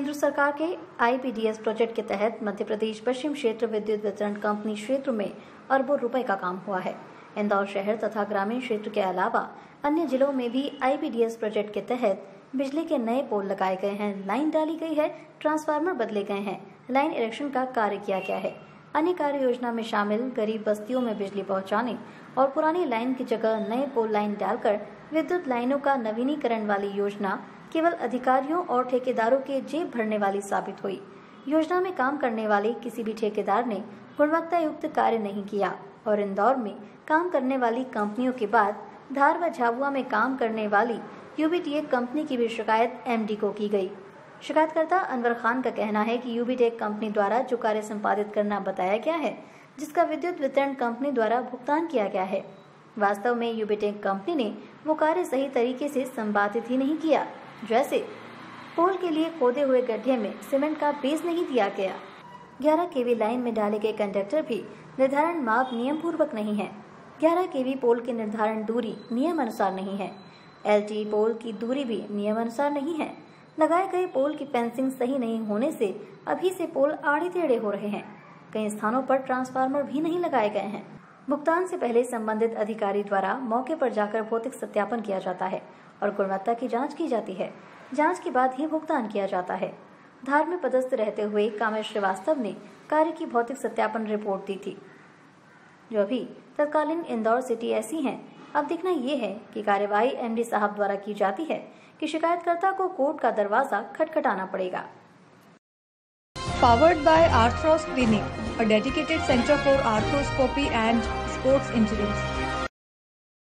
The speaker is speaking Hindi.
केंद्र सरकार के आईपीडीएस प्रोजेक्ट के तहत मध्य प्रदेश पश्चिम क्षेत्र विद्युत वितरण कंपनी क्षेत्र में अरबों रुपए का काम हुआ है। इंदौर शहर तथा ग्रामीण क्षेत्र के अलावा अन्य जिलों में भी आईपीडीएस प्रोजेक्ट के तहत बिजली के नए पोल लगाए गए हैं। लाइन डाली गई है, ट्रांसफार्मर बदले गए हैं। लाइन इलेक्शन का कार्य किया गया है। अन्य कार्य योजना में शामिल गरीब बस्तियों में बिजली पहुँचाने और पुरानी लाइन की जगह नए पोल लाइन डालकर विद्युत लाइनों का नवीनीकरण वाली योजना केवल अधिकारियों और ठेकेदारों के जेब भरने वाली साबित हुई। योजना में काम करने वाले किसी भी ठेकेदार ने गुणवत्ता युक्त कार्य नहीं किया और इंदौर में काम करने वाली कंपनियों के बाद धार व झाबुआ में काम करने वाली यूबीटीए कंपनी की भी शिकायत एमडी को की गई। शिकायतकर्ता अनवर खान का कहना है कि यूबीटेक कंपनी द्वारा जो कार्य संपादित करना बताया गया है, जिसका विद्युत वितरण कंपनी द्वारा भुगतान किया गया है। वास्तव में यूबीटेक कंपनी ने वो कार्य सही तरीके से संपादित ही नहीं किया, जैसे पोल के लिए खोदे हुए गड्ढे में सीमेंट का बेस नहीं दिया गया। 11 केवी लाइन में डाले गए कंडक्टर भी निर्धारण माप नियम पूर्वक नहीं है। 11 केवी पोल की निर्धारण दूरी नियम अनुसार नहीं है। एल पोल की दूरी भी नियम अनुसार नहीं है। लगाए गए पोल की फेंसिंग सही नहीं होने से अभी से पोल आड़े टेढ़े हो रहे हैं। कई स्थानों पर ट्रांसफार्मर भी नहीं लगाए गए हैं। भुगतान से पहले संबंधित अधिकारी द्वारा मौके पर जाकर भौतिक सत्यापन किया जाता है और गुणवत्ता की जाँच की जाती है। जाँच के बाद ही भुगतान किया जाता है। धार में पदस्थ रहते हुए कामेश श्रीवास्तव ने कार्य की भौतिक सत्यापन रिपोर्ट दी थी। जो अभी तत्कालीन इंदौर सिटी ऐसी है अब देखना यह है कि कार्यवाही एमडी साहब द्वारा की जाती है कि शिकायतकर्ता को कोर्ट का दरवाज़ा खटखटाना पड़ेगा। Powered by Arthros clinic dedicated centre for arthroscopy and sports injuries